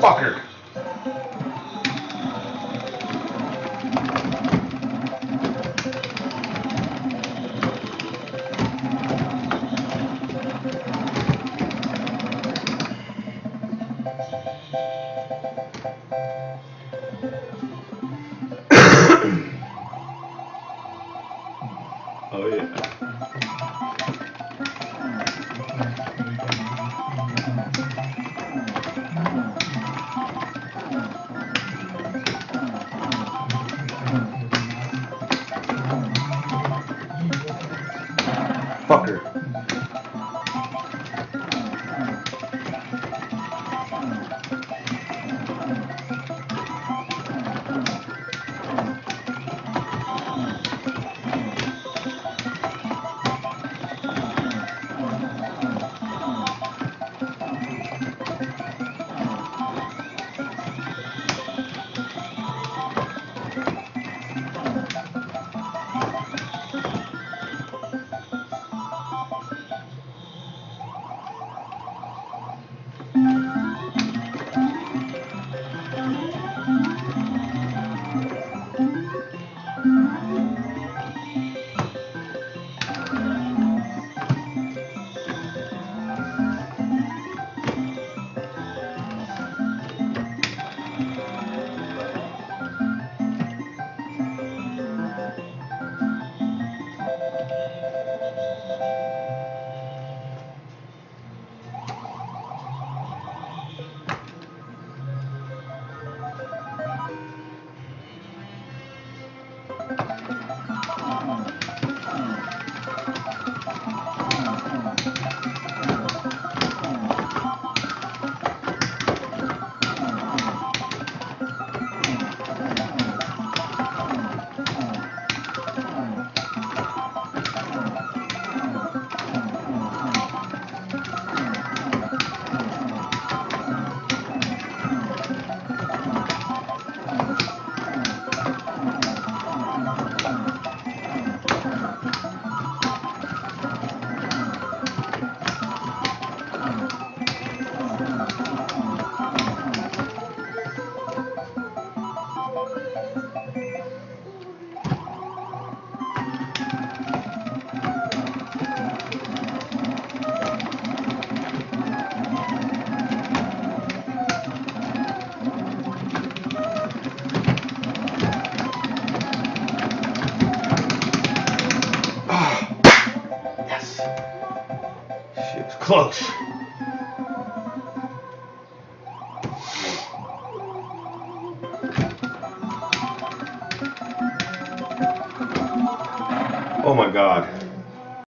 motherfucker! oh yeah. Fucker. Close. Oh my god.